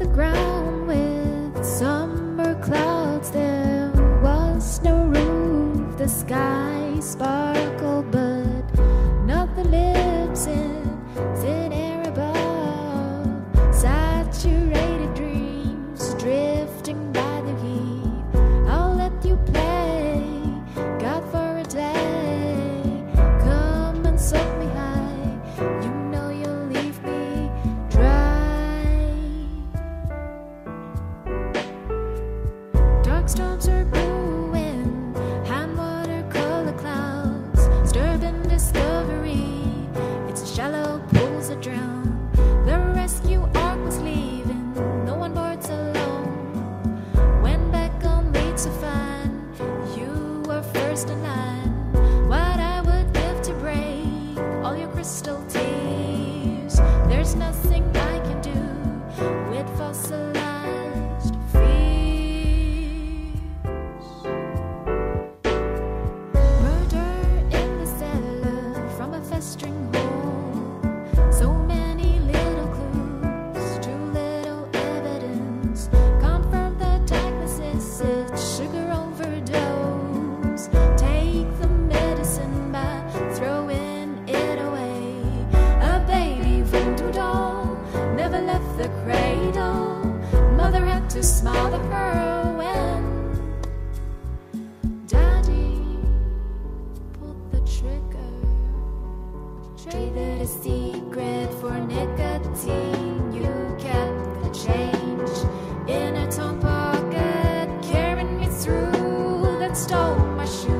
the ground with summer clouds. There was no roof, the sky sparkled. Storms are brewing, clouds, disturbing discovery. It's shallow pools that drown. The rescue was leaving, no one boards alone. Back to find you were first. What I would give to break all your crystal tears. There's nothing. to smother her when Daddy pulled the trigger. Traded a secret for nicotine. You kept the change in a torn pocket, carrying me through that stole my shoes.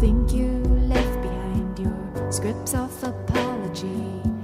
think you left behind your scripts of apology.